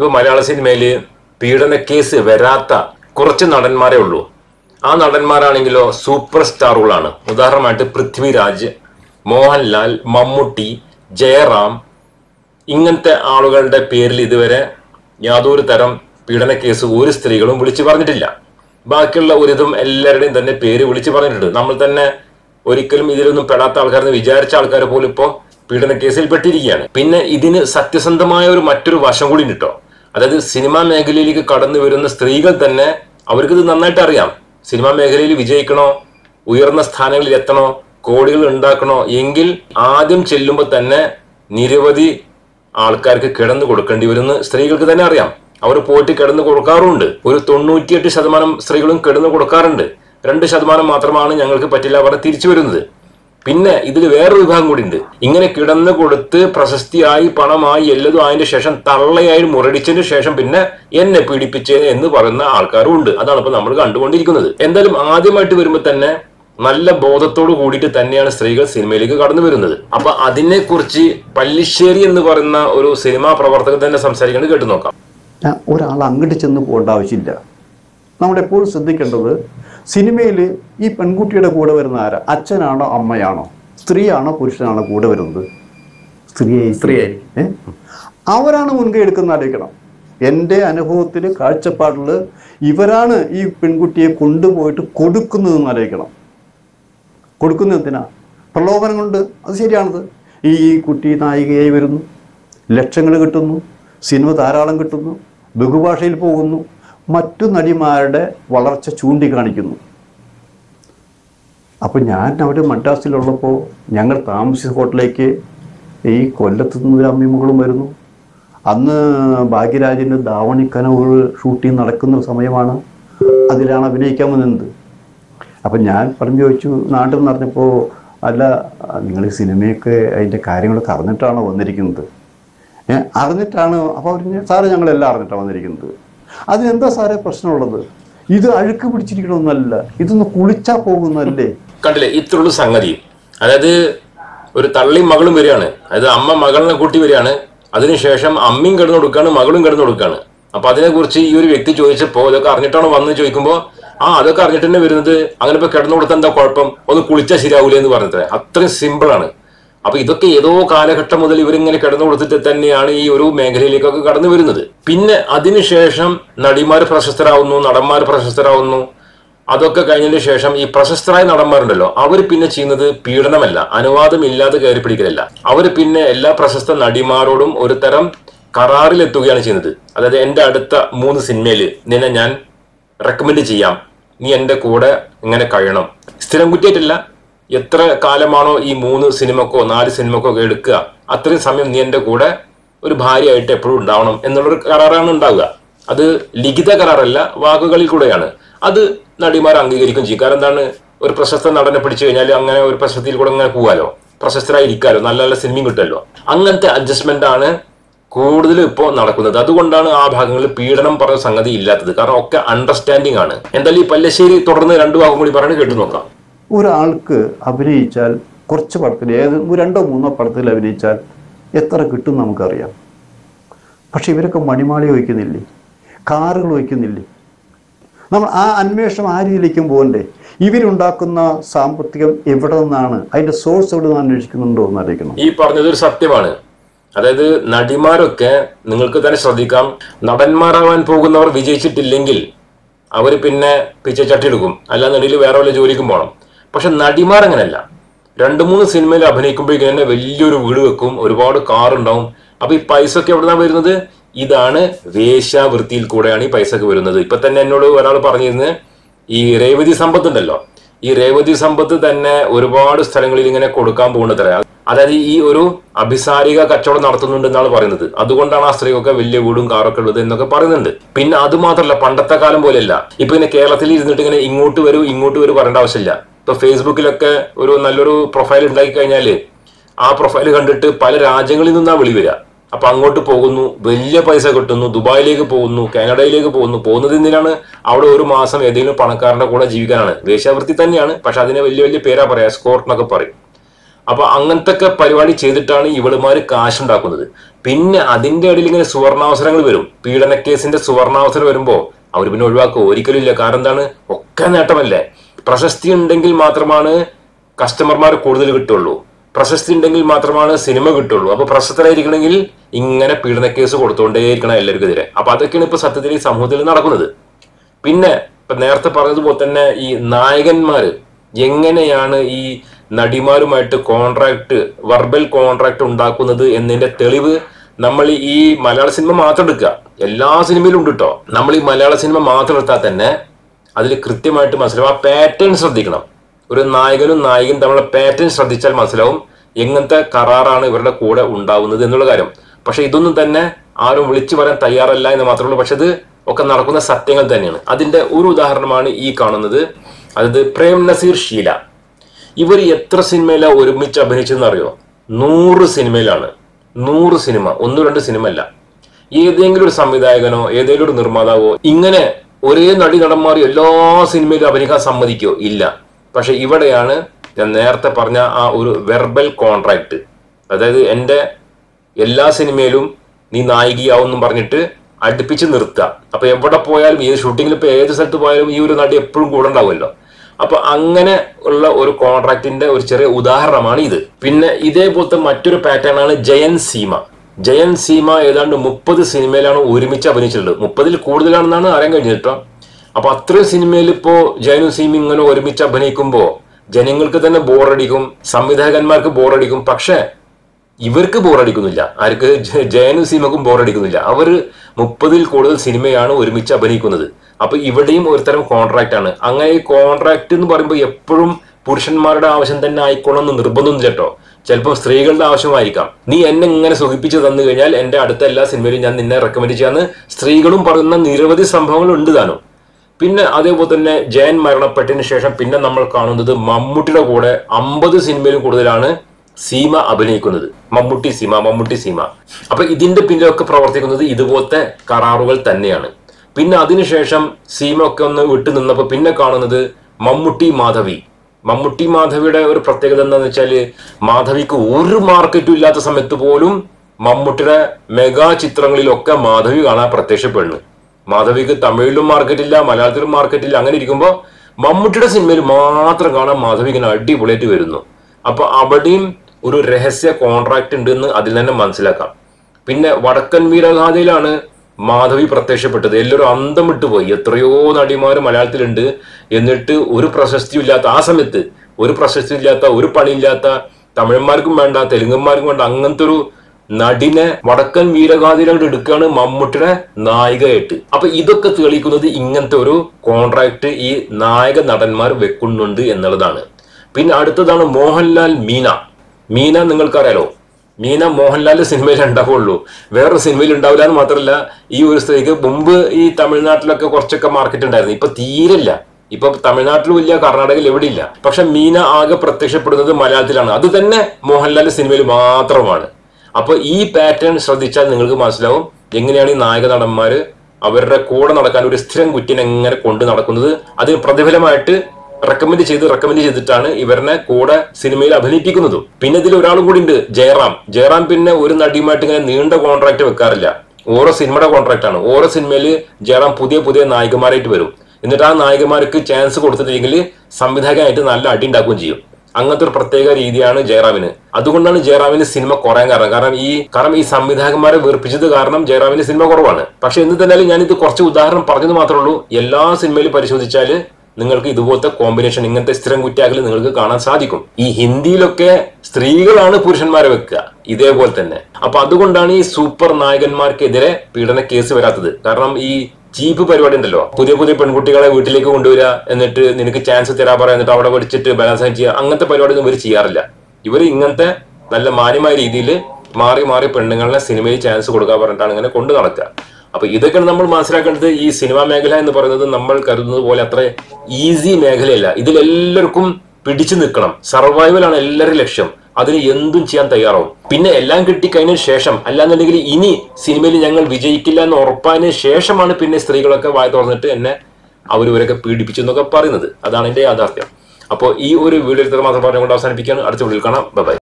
ഇപ്പൊ മലയാള സിനിമയിൽ പീഡന കേസ് വരാത്ത കുറച്ച് നടന്മാരേ ഉള്ളൂ. ആ നടന്മാരാണെങ്കിലോ സൂപ്പർ സ്റ്റാറുകളാണ്. ഉദാഹരണമായിട്ട് പൃഥ്വിരാജ് മോഹൻലാൽ മമ്മൂട്ടി ജയറാം ഇങ്ങനത്തെ ആളുകളുടെ പേരിൽ ഇതുവരെ യാതൊരു തരം പീഡന കേസ് ഒരു സ്ത്രീകളും വിളിച്ചു പറഞ്ഞിട്ടില്ല. ബാക്കിയുള്ള ഒരിതും എല്ലാവരുടെയും തന്നെ പേര് വിളിച്ചു പറഞ്ഞിട്ടുണ്ട്. നമ്മൾ തന്നെ ഒരിക്കലും ഇതിലൊന്നും പെടാത്ത ആൾക്കാരെന്ന് വിചാരിച്ച ആൾക്കാർ പോലും ഇപ്പോൾ പീഡന കേസിൽ പെട്ടിരിക്കുകയാണ്. പിന്നെ ഇതിന് സത്യസന്ധമായ ഒരു മറ്റൊരു വശം കൂടി കേട്ടോ അതായത് സിനിമാ മേഖലയിലേക്ക് കടന്നു വരുന്ന സ്ത്രീകൾ തന്നെ അവർക്ക് ഇത് നന്നായിട്ട് അറിയാം. സിനിമാ മേഖലയിൽ വിജയിക്കണോ? ഉയർന്ന സ്ഥാനങ്ങളിൽ എത്തണോ? കോടികൾ ഉണ്ടാക്കണോ? എങ്കിൽ ആദ്യം ചെല്ലുമ്പോൾ തന്നെ നിരവധി ആൾക്കാർക്ക് കിടന്നു കൊടുക്കേണ്ടി വരുന്ന സ്ത്രീകൾക്ക് തന്നെ അറിയാം. അവർ പോയിട്ട് കിടന്നു കൊടുക്കാറുണ്ട്. ഒരു തൊണ്ണൂറ്റിയെട്ട് ശതമാനം സ്ത്രീകളും കിടന്നു കൊടുക്കാറുണ്ട്. രണ്ട് ശതമാനം മാത്രമാണ് ഞങ്ങൾക്ക് പറ്റില്ല അവർ തിരിച്ചു വരുന്നത്. പിന്നെ ഇതിൽ വേറൊരു വിഭാഗം കൂടി ഉണ്ട് ഇങ്ങനെ കിടന്നു കൊടുത്ത് പ്രശസ്തിയായി പണമായി എല്ലതും അതിന്റെ ശേഷം തള്ളയായി മുരടിച്ചതിന് ശേഷം പിന്നെ എന്നെ പീഡിപ്പിച്ചത് എന്ന് പറയുന്ന ആൾക്കാരും ഉണ്ട്. അതാണ് ഇപ്പൊ നമ്മൾ കണ്ടുകൊണ്ടിരിക്കുന്നത്. എന്തായാലും ആദ്യമായിട്ട് വരുമ്പോൾ തന്നെ നല്ല ബോധത്തോട് കൂടിയിട്ട് തന്നെയാണ് സ്ത്രീകൾ സിനിമയിലേക്ക് കടന്നു വരുന്നത്. അപ്പൊ അതിനെക്കുറിച്ച് പല്ലിശ്ശേരി എന്ന് പറയുന്ന ഒരു സിനിമാ പ്രവർത്തകൻ തന്നെ സംസാരിക്കുന്നത് കേട്ടു നോക്കാം. ഒരാൾ അങ്ങോട്ട് ചെന്ന് പോകേണ്ട ആവശ്യമില്ല. നമ്മൾ നമ്മളെപ്പോഴും ശ്രദ്ധിക്കേണ്ടത് സിനിമയിൽ ഈ പെൺകുട്ടിയുടെ കൂടെ വരുന്ന ആരാ? അച്ഛനാണോ അമ്മയാണോ? സ്ത്രീയാണോ പുരുഷനാണോ കൂടെ വരുന്നത്? സ്ത്രീയായി സ്ത്രീയായി. അവരാണ് മുൻകൈ എടുക്കുന്ന ആലോചിക്കണം. എന്റെ അനുഭവത്തിൽ കാഴ്ചപ്പാടിൽ ഇവരാണ് ഈ പെൺകുട്ടിയെ കൊണ്ടുപോയിട്ട് കൊടുക്കുന്നതെന്ന് ആലോചിക്കണം. കൊടുക്കുന്ന എന്തിനാ? പ്രലോഭനം കൊണ്ട്. അത് ശരിയാണത്. ഈ ഈ കുട്ടി നായികയായി വരുന്നു. ലക്ഷങ്ങൾ കിട്ടുന്നു. സിനിമ ധാരാളം കിട്ടുന്നു. ബഹുഭാഷയിൽ പോകുന്നു. മറ്റു നടിമാരുടെ വളർച്ച ചൂണ്ടിക്കാണിക്കുന്നു. അപ്പോൾ ഞാൻ അവിടെ മദ്രാസിലുള്ളപ്പോൾ ഞങ്ങൾ താമസിച്ച ഹോട്ടലിലേക്ക് ഈ കൊല്ലത്ത് നിന്ന് അമ്മിമകളും വരുന്നു. അന്ന് ഭാഗ്യരാജിന്റെ ദാവണിക്കനവ് കനവുകൾ ഷൂട്ടിംഗ് നടക്കുന്ന സമയമാണ് അതിലാണ് അഭിനയിക്കാൻ വന്നത്. അപ്പം ഞാൻ പറഞ്ഞു ചോദിച്ചു നാട്ടിൽ നിന്ന് അറിഞ്ഞപ്പോൾ അല്ല നിങ്ങൾ ഈ സിനിമയൊക്കെ അതിന്റെ കാര്യങ്ങളൊക്കെ അറിഞ്ഞിട്ടാണോ വന്നിരിക്കുന്നത്? അറിഞ്ഞിട്ടാണ്. അപ്പോൾ അവർ സാറ് ഞങ്ങളെല്ലാം അറിഞ്ഞിട്ടാണ് വന്നിരിക്കുന്നത്. അതിനെന്താ സാറേ പ്രശ്നമുള്ളത്? ഇത് അഴുക്ക് പിടിച്ചിരിക്കണമെന്നല്ല ഇതൊന്ന് കുളിച്ചാ പോകുന്നല്ലേ കണ്ടില്ലേ ഇത്രയുള്ള സംഗതി. അതായത് ഒരു തള്ളിയും മകളും വരികയാണ്. അതായത് അമ്മ മകളിനെ കൂട്ടി വരികയാണ്. അതിനുശേഷം അമ്മയും കിടന്നു കൊടുക്കുകയാണ് മകളും കിടന്നു കൊടുക്കുകയാണ്. അപ്പൊ അതിനെക്കുറിച്ച് ഈ ഒരു വ്യക്തി ചോദിച്ചപ്പോൾ ഇതൊക്കെ അറിഞ്ഞിട്ടാണ് വന്ന് ചോദിക്കുമ്പോൾ ആ അതൊക്കെ അറിഞ്ഞിട്ട് തന്നെ വരുന്നത്. അങ്ങനെ ഇപ്പൊ കിടന്നു കൊടുത്താൽ എന്താ കുഴപ്പം? ഒന്ന് കുളിച്ചാൽ ശരിയാവൂലേ എന്ന് പറഞ്ഞത് അത്രയും സിമ്പിൾ ആണ്. അപ്പൊ ഇതൊക്കെ ഏതോ കാലഘട്ടം മുതൽ ഇവരിങ്ങനെ കിടന്നു കൊടുത്തിട്ട് തന്നെയാണ് ഈ ഒരു മേഖലയിലേക്കൊക്കെ കടന്നു വരുന്നത്. പിന്നെ അതിനുശേഷം നടിമാർ പ്രശസ്തരാകുന്നു നടന്മാർ പ്രശസ്തരാകുന്നു അതൊക്കെ കഴിഞ്ഞതിന് ശേഷം ഈ പ്രശസ്തരായ നടന്മാരുണ്ടല്ലോ അവർ പിന്നെ ചെയ്യുന്നത് പീഡനമല്ല അനുവാദം ഇല്ലാതെ കയറി പിടിക്കലല്ല. അവർ പിന്നെ എല്ലാ പ്രശസ്ത നടിമാരോടും ഒരു തരം കരാറിലെത്തുകയാണ് ചെയ്യുന്നത്. അതായത് എന്റെ അടുത്ത മൂന്ന് സിനിമയിൽ നിന്നെ ഞാൻ റെക്കമെൻഡ് ചെയ്യാം. നീ എന്റെ കൂടെ ഇങ്ങനെ കഴിയണം. സ്ഥിരം കുറ്റിയായിട്ടില്ല എത്ര കാലമാണോ ഈ മൂന്ന് സിനിമക്കോ നാല് സിനിമക്കോ ഒക്കെ എടുക്കുക അത്രയും സമയം നീ എന്റെ കൂടെ ഒരു ഭാര്യയായിട്ട് എപ്പോഴും ഉണ്ടാവണം എന്നുള്ളൊരു കരാറാണ് ഉണ്ടാവുക. അത് ലിഖിത കരാറല്ല വാക്കുകളിൽ കൂടെയാണ്. അത് നടിമാർ അംഗീകരിക്കും ചെയ്യും. കാരണം എന്താണ്? ഒരു പ്രശസ്ത നടനെ പിടിച്ചു കഴിഞ്ഞാൽ അങ്ങനെ ഒരു പ്രശസ്തിയിൽ കൂടെ അങ്ങനെ പോകാലോ? പ്രശസ്തരായിരിക്കാലോ നല്ല നല്ല സിനിമയും കിട്ടുമല്ലോ? അങ്ങനത്തെ അഡ്ജസ്റ്റ്മെന്റ് ആണ് കൂടുതലും ഇപ്പോൾ നടക്കുന്നത്. അതുകൊണ്ടാണ് ആ ഭാഗങ്ങളിൽ പീഡനം പറഞ്ഞ സംഗതി ഇല്ലാത്തത്. കാരണം ഒക്കെ അണ്ടർസ്റ്റാൻഡിംഗ് ആണ്. എന്തായാലും ഈ പല്ലശ്ശേരി തുടർന്ന് രണ്ടു ഭാഗം കൂടി പറഞ്ഞ് കേട്ടു നോക്കാം. ഒരാൾക്ക് അഭിനയിച്ചാൽ കുറച്ച് പടത്തിൽ ഏത് രണ്ടോ മൂന്നോ പടത്തിൽ അഭിനയിച്ചാൽ എത്ര കിട്ടും നമുക്കറിയാം. പക്ഷെ ഇവരൊക്കെ മണിമാളി വയ്ക്കുന്നില്ലേ കാറുകൾ വയ്ക്കുന്നില്ലേ നമ്മൾ ആ അന്വേഷണം ആ രീതിയിലേക്കും പോകണ്ടേ? ഇവരുണ്ടാക്കുന്ന സാമ്പത്തികം എവിടെ നിന്നാണ്? അതിന്റെ സോഴ്സ് എവിടെ നിന്ന് അന്വേഷിക്കുന്നുണ്ടോ എന്ന് അറിയിക്കണം. ഈ പറഞ്ഞത് ഒരു സത്യമാണ്. അതായത് നടിമാരൊക്കെ നിങ്ങൾക്ക് തന്നെ ശ്രദ്ധിക്കാം. നടന്മാരാവാൻ പോകുന്നവർ വിജയിച്ചിട്ടില്ലെങ്കിൽ അവർ പിന്നെ പിച്ചച്ചട്ടി എടുക്കും അല്ലാന്നുണ്ടെങ്കിൽ വേറെ വല്ല ജോലിക്കും പോകണം പക്ഷെ നടിമാർ അങ്ങനെയല്ല രണ്ട് മൂന്ന് സിനിമയിൽ അഭിനയിക്കുമ്പോഴേക്കും തന്നെ വലിയൊരു വീട് വെക്കും ഒരുപാട് കാർ ഉണ്ടാവും. അപ്പൊ ഈ പൈസ ഒക്കെ എവിടെന്നാണ് വരുന്നത്? ഇതാണ് വേശ്യാവൃത്തിയിൽ കൂടെയാണ് ഈ പൈസ ഒക്കെ വരുന്നത്. ഇപ്പൊ തന്നെ എന്നോട് ഒരാൾ പറഞ്ഞിരുന്നത് ഈ രേവതി സമ്പത്ത് ഉണ്ടല്ലോ. ഈ രേവതി സമ്പത്ത് തന്നെ ഒരുപാട് സ്ഥലങ്ങളിൽ ഇങ്ങനെ കൊടുക്കാൻ പോകുന്നത്ര അതായത് ഈ ഒരു അഭിസാരിക കച്ചവടം നടത്തുന്നുണ്ട് എന്നാണ് പറയുന്നത്. അതുകൊണ്ടാണ് ആ സ്ത്രീകൾക്ക് വലിയ വീടും കാറൊക്കെ ഉള്ളത് എന്നൊക്കെ പറയുന്നുണ്ട്. പിന്നെ അത് മാത്രമല്ല പണ്ടത്തെ കാലം പോലെയല്ല. ഇപ്പൊ ഇങ്ങനെ കേരളത്തിൽ ഇരുന്നിട്ട് ഇങ്ങനെ ഇങ്ങോട്ട് വരൂ ഇങ്ങോട്ട് വരൂ പറയേണ്ട ആവശ്യമില്ല. ഇപ്പൊ ഫേസ്ബുക്കിലൊക്കെ ഒരു നല്ലൊരു പ്രൊഫൈൽ ഉണ്ടാക്കി കഴിഞ്ഞാൽ ആ പ്രൊഫൈൽ കണ്ടിട്ട് പല രാജ്യങ്ങളിൽ നിന്നാണ് വിളി വരിക അപ്പൊ അങ്ങോട്ട് പോകുന്നു വലിയ പൈസ കിട്ടുന്നു ദുബായിലേക്ക് പോകുന്നു കാനഡയിലേക്ക് പോകുന്നു. പോകുന്നത് എന്തിനാണ്? അവിടെ ഒരു മാസം ഏതെങ്കിലും പണക്കാരന്റെ കൂടെ ജീവിക്കാനാണ്. വേശ്യാവൃത്തി തന്നെയാണ് പക്ഷെ അതിനെ വലിയ വലിയ പേരാ പറയാ സ്കോർട്ട് എന്നൊക്കെ പറയും. അപ്പൊ അങ്ങനത്തെ പരിപാടി ചെയ്തിട്ടാണ് ഇവളുമാര് കാശുണ്ടാക്കുന്നത്. പിന്നെ അതിന്റെ ഇടയിൽ ഇങ്ങനെ സുവർണാവസരങ്ങൾ വരും. പീഡന കേസിന്റെ സുവർണാവസരം വരുമ്പോ അവർ പിന്നെ ഒഴിവാക്കുക ഒരിക്കലും ഇല്ല. കാരണം എന്താണ്? ഒക്കെ നേട്ടമല്ലേ? പ്രശസ്തി ഉണ്ടെങ്കിൽ മാത്രമാണ് കസ്റ്റമർമാർ കൂടുതൽ കിട്ടുള്ളൂ. പ്രശസ്തി ഉണ്ടെങ്കിൽ മാത്രമാണ് സിനിമ കിട്ടുള്ളൂ. അപ്പൊ പ്രശസ്തരായിരിക്കണമെങ്കിൽ ഇങ്ങനെ പീഡന കേസ് കൊടുത്തുകൊണ്ടേയിരിക്കണം എല്ലാവർക്കും എതിരെ അപ്പൊ അതൊക്കെയാണ് ഇപ്പൊ സത്യത്തിൽ ഈ സമൂഹത്തിൽ നടക്കുന്നത്. പിന്നെ ഇപ്പൊ നേരത്തെ പറഞ്ഞതുപോലെ തന്നെ ഈ നായകന്മാര് എങ്ങനെയാണ് ഈ നടിമാരുമായിട്ട് കോൺട്രാക്ട് വെർബൽ കോൺട്രാക്ട് ഉണ്ടാക്കുന്നത് എന്നതിന്റെ തെളിവ് നമ്മൾ ഈ മലയാള സിനിമ മാത്രം എടുക്കുക. എല്ലാ സിനിമയിലും ഉണ്ട് കേട്ടോ നമ്മൾ ഈ മലയാള സിനിമ മാത്രം എടുത്താൽ തന്നെ അതിൽ കൃത്യമായിട്ട് മനസ്സിലാവും. ആ പാറ്റേൺ ശ്രദ്ധിക്കണം. ഒരു നായകനും നായികയും തമ്മിലുള്ള പാറ്റേൺ ശ്രദ്ധിച്ചാൽ മനസ്സിലാവും എങ്ങനത്തെ കരാറാണ് ഇവരുടെ കൂടെ ഉണ്ടാവുന്നത് എന്നുള്ള കാര്യം. പക്ഷെ ഇതൊന്നും തന്നെ ആരും വിളിച്ചു പറയാൻ തയ്യാറല്ല എന്ന് മാത്രമേ പക്ഷെ ഇത് ഒക്കെ നടക്കുന്ന സത്യങ്ങൾ തന്നെയാണ്. അതിന്റെ ഒരു ഉദാഹരണമാണ് ഈ കാണുന്നത്. അതായത് പ്രേം നസീർ ഷീല. ഇവർ എത്ര സിനിമയിലാണ് ഒരുമിച്ച് അഭിനയിച്ചതെന്ന് അറിയോ? നൂറ് സിനിമയിലാണ്. നൂറ് സിനിമ. ഒന്നും രണ്ട് സിനിമ അല്ല ഏതെങ്കിലും ഒരു സംവിധായകനോ ഏതെങ്കിലും ഒരു നിർമ്മാതാവോ ഇങ്ങനെ ഒരേ നടി നടന്മാർ എല്ലാ സിനിമയിലും അഭിനയിക്കാൻ സമ്മതിക്കോ? ഇല്ല. പക്ഷെ ഇവിടെയാണ് ഞാൻ നേരത്തെ പറഞ്ഞ ആ ഒരു വെർബൽ കോൺട്രാക്ട് അതായത് എന്റെ എല്ലാ സിനിമയിലും നീ നായികയാവും പറഞ്ഞിട്ട് അടുപ്പിച്ച് നിർത്തുക. അപ്പൊ എവിടെ പോയാലും ഏത് ഷൂട്ടിങ്ങിൽ ഇപ്പൊ ഏത് സ്ഥലത്ത് പോയാലും ഈ ഒരു നടി എപ്പോഴും കൂടെ ഉണ്ടാവുമല്ലോ. അപ്പൊ അങ്ങനെ ഉള്ള ഒരു കോൺട്രാക്ടിന്റെ ഒരു ചെറിയ ഉദാഹരണമാണ് ഇത്. പിന്നെ ഇതേപോലത്തെ മറ്റൊരു പാറ്റേൺ ആണ് ജയൻ സീമ. ജയൻ സീമ ഏതാണ്ട് മുപ്പത് സിനിമയിലാണ് ഒരുമിച്ച് അഭിനയിച്ചിട്ടുള്ളത്. മുപ്പതിൽ കൂടുതലാണെന്നാണ് അറിയാൻ കഴിഞ്ഞത് കേട്ടോ. അപ്പൊ അത്രയും സിനിമയിൽ ഇപ്പോ ജയനും സീമ ഇങ്ങനെ ഒരുമിച്ച് അഭിനയിക്കുമ്പോ ജനങ്ങൾക്ക് തന്നെ ബോറടിക്കും സംവിധായകന്മാർക്ക് ബോറടിക്കും. പക്ഷേ ഇവർക്ക് ബോറടിക്കുന്നില്ല. ആർക്ക്? ജയനും സീമക്കും ബോറടിക്കുന്നില്ല. അവർ മുപ്പതിൽ കൂടുതൽ സിനിമയാണ് ഒരുമിച്ച് അഭിനയിക്കുന്നത്. അപ്പൊ ഇവിടെയും ഒരുതരം കോൺട്രാക്ട് ആണ്. അങ്ങനെ ഈ കോൺട്രാക്ട് എന്ന് പറയുമ്പോൾ എപ്പോഴും പുരുഷന്മാരുടെ ആവശ്യം തന്നെ ആയിക്കോണം എന്ന് നിർബന്ധമൊന്നും കേട്ടോ. ചിലപ്പോൾ സ്ത്രീകളുടെ ആവശ്യമായിരിക്കാം. നീ എന്നെ ഇങ്ങനെ സുഖിപ്പിച്ച് തന്നു കഴിഞ്ഞാൽ എന്റെ അടുത്ത എല്ലാ സിനിമയിലും ഞാൻ നിന്നെ റെക്കമെൻഡ് ചെയ്യാന്ന് സ്ത്രീകളും പറയുന്ന നിരവധി സംഭവങ്ങൾ ഉണ്ട് താനും. പിന്നെ അതേപോലെ തന്നെ ജയൻ മരണപ്പെട്ടതിന് ശേഷം പിന്നെ നമ്മൾ കാണുന്നത് മമ്മൂട്ടിയുടെ കൂടെ അമ്പത് സിനിമയിലും കൂടുതലാണ് സീമ അഭിനയിക്കുന്നത്. മമ്മൂട്ടി സീമ മമ്മൂട്ടി സീമ. അപ്പൊ ഇതിന്റെ പിന്നിലൊക്കെ പ്രവർത്തിക്കുന്നത് ഇതുപോലത്തെ കരാറുകൾ തന്നെയാണ്. പിന്നെ അതിനുശേഷം സീമ ഒക്കെ ഒന്ന് വിട്ടു നിന്നപ്പോ പിന്നെ കാണുന്നത് മമ്മൂട്ടി മാധവി. മമ്മൂട്ടി മാധവിയുടെ ഒരു പ്രത്യേകത എന്താന്ന് വെച്ചാൽ മാധവിക്ക് ഒരു മാർക്കറ്റും ഇല്ലാത്ത സമയത്ത് പോലും മമ്മൂട്ടിയുടെ മെഗാ ചിത്രങ്ങളിലൊക്കെ മാധവി കാണാൻ പ്രത്യക്ഷപ്പെടുന്നു. മാധവിക്ക് തമിഴിലും മാർക്കറ്റില്ല മലയാളത്തിലും മാർക്കറ്റില്ല അങ്ങനെ ഇരിക്കുമ്പോൾ മമ്മൂട്ടിയുടെ സിനിമയിൽ മാത്രം കാണാൻ മാധവി ഇങ്ങനെ അടിപൊളിയായിട്ട് വരുന്നു. അപ്പൊ അവിടെയും ഒരു രഹസ്യ കോൺട്രാക്ട് ഉണ്ടെന്ന് അതിൽ തന്നെ മനസ്സിലാക്കാം. പിന്നെ വടക്കൻ വീരഗാഥയിലാണ് മാധവി പ്രത്യക്ഷപ്പെട്ടത്. എല്ലാവരും അന്തം വിട്ടുപോയി എത്രയോ നടിമാർ മലയാളത്തിലുണ്ട്. എന്നിട്ട് ഒരു പ്രശസ്തിയും ഇല്ലാത്ത ആ സമയത്ത് ഒരു പ്രശസ്തി ഇല്ലാത്ത ഒരു പണിയില്ലാത്ത തമിഴന്മാർക്കും വേണ്ട തെലുങ്കന്മാർക്കും വേണ്ട അങ്ങനത്തെ ഒരു നടിനെ വടക്കൻ വീരഗാഥയിലോട്ട് എടുക്കുകയാണ് മമ്മൂട്ടിയുടെ നായികയായിട്ട്. അപ്പൊ ഇതൊക്കെ തെളിയിക്കുന്നത് ഇങ്ങനത്തെ ഒരു കോൺട്രാക്ട് ഈ നായക നടന്മാർ വെക്കുന്നുണ്ട് എന്നുള്ളതാണ്. പിന്നെ അടുത്തതാണ് മോഹൻലാൽ മീന. മീന നിങ്ങൾക്കറിയാലോ? മീന മോഹൻലാലിന്റെ സിനിമയിൽ ഉണ്ടാവുള്ളൂ. വേറൊരു സിനിമയിൽ ഉണ്ടാവില്ല എന്ന് മാത്രമല്ല ഈ ഒരു സ്ത്രീക്ക് മുമ്പ് ഈ തമിഴ്നാട്ടിലൊക്കെ കുറച്ചൊക്കെ മാർക്കറ്റ് ഉണ്ടായിരുന്നു. ഇപ്പൊ തീരില്ല ഇപ്പൊ തമിഴ്നാട്ടിലും ഇല്ല കർണാടകയിൽ എവിടെയില്ല. പക്ഷെ മീന ആകെ പ്രത്യക്ഷപ്പെടുന്നത് മലയാളത്തിലാണ്. അത് തന്നെ മോഹൻലാലിന്റെ സിനിമയിൽ മാത്രമാണ്. അപ്പൊ ഈ പാറ്റേൺ ശ്രദ്ധിച്ചാൽ നിങ്ങൾക്ക് മനസ്സിലാവും എങ്ങനെയാണ് ഈ നായക നടന്മാര് അവരുടെ കൂടെ നടക്കാൻ ഒരു സ്ഥിരം കുറ്റിനെ എങ്ങനെ കൊണ്ട് നടക്കുന്നത്. അതിന് പ്രതിഫലമായിട്ട് റെക്കമെൻഡ് ചെയ്ത് റെക്കമെൻഡ് ചെയ്തിട്ടാണ് ഇവരെ കൂടെ സിനിമയിൽ അഭിനയിപ്പിക്കുന്നതും. പിന്നെ ഇതിൽ ഒരാളും കൂടി ഉണ്ട് ജയറാം. ജയറാം പിന്നെ ഒരു നടിയുമായിട്ട് ഇങ്ങനെ നീണ്ട കോൺട്രാക്ട് വെക്കാറില്ല. ഓരോ സിനിമയുടെ കോൺട്രാക്ട് ആണ്. ഓരോ സിനിമയിൽ ജയറാം പുതിയ പുതിയ നായികമാരായിട്ട് വരും. എന്നിട്ട് ആ നായികമാർക്ക് ചാൻസ് കൊടുത്തിട്ടില്ലെങ്കിൽ സംവിധായകനായിട്ട് നല്ല അടി ഉണ്ടാക്കുകയും ചെയ്യും. അങ്ങനത്തെ ഒരു പ്രത്യേക രീതിയാണ് ജയറാമിന്. അതുകൊണ്ടാണ് ജയറാമിന് സിനിമ കുറയാൻ കാരണം. കാരണം ഈ കാരണം ഈ സംവിധായകന്മാരെ വീർപ്പിച്ചത് കാരണം ജയറാമിന് സിനിമ കുറവാണ്. പക്ഷെ എന്ത് തന്നെയാലും ഞാനിത് കുറച്ച് ഉദാഹരണം പറഞ്ഞത് മാത്രമേ ഉള്ളൂ. എല്ലാ സിനിമയിലും പരിശോധിച്ചാൽ നിങ്ങൾക്ക് ഇതുപോലത്തെ കോമ്പിനേഷൻ ഇങ്ങനത്തെ സ്ഥിരം കുറ്റാക്കൽ നിങ്ങൾക്ക് കാണാൻ സാധിക്കും. ഈ ഹിന്ദിയിലൊക്കെ സ്ത്രീകളാണ് പുരുഷന്മാരെ വെക്കുക ഇതേപോലെ തന്നെ. അപ്പൊ അതുകൊണ്ടാണ് ഈ സൂപ്പർ നായകന്മാർക്കെതിരെ പീഡന കേസ് വരാത്തത്. കാരണം ഈ ചീപ്പ് പരിപാടി ഉണ്ടല്ലോ പുതിയ പുതിയ പെൺകുട്ടികളെ വീട്ടിലേക്ക് കൊണ്ടുവരിക എന്നിട്ട് നിനക്ക് ചാൻസ് തരാ പറയാ എന്നിട്ട് അവിടെ പഠിച്ചിട്ട് ബലാത്സംഗം ചെയ്യുക അങ്ങനത്തെ പരിപാടി ഒന്നും ഇവർ ചെയ്യാറില്ല. ഇവർ ഇങ്ങനത്തെ നല്ല മാന്യമായ രീതിയിൽ മാറി മാറി പെണ്ണുങ്ങളെ സിനിമയിൽ ചാൻസ് കൊടുക്കാൻ പറഞ്ഞിട്ടാണ് ഇങ്ങനെ കൊണ്ടു നടക്കുക. അപ്പൊ ഇതൊക്കെ നമ്മൾ മനസ്സിലാക്കേണ്ടത് ഈ സിനിമാ മേഖല എന്ന് പറയുന്നത് നമ്മൾ കരുതുന്നത് പോലെ അത്ര ഈസി മേഖലയല്ല. ഇതിലെല്ലാവർക്കും പിടിച്ചു നിൽക്കണം. സർവൈവൽ ആണ് എല്ലാവരും ലക്ഷ്യം. അതിന് എന്തും ചെയ്യാൻ തയ്യാറാവും. പിന്നെ എല്ലാം കിട്ടിക്കഴിഞ്ഞതിന് ശേഷം അല്ലാന്നുണ്ടെങ്കിൽ ഇനി സിനിമയിൽ ഞങ്ങൾ വിജയിക്കില്ല എന്ന് ഉറപ്പായതിനു ശേഷമാണ് പിന്നെ സ്ത്രീകളൊക്കെ വായ തുറന്നിട്ട് എന്നെ അവരിവരൊക്കെ പീഡിപ്പിച്ചു എന്നൊക്കെ പറയുന്നത്. അതാണ് എന്റെ യാഥാർത്ഥ്യം. അപ്പോൾ ഈ ഒരു വീഡിയോ മാത്രം പറഞ്ഞുകൊണ്ട് അവസാനിപ്പിക്കുകയാണ്. അടുത്ത വീഡിയോയിൽ കാണാം. ബൈ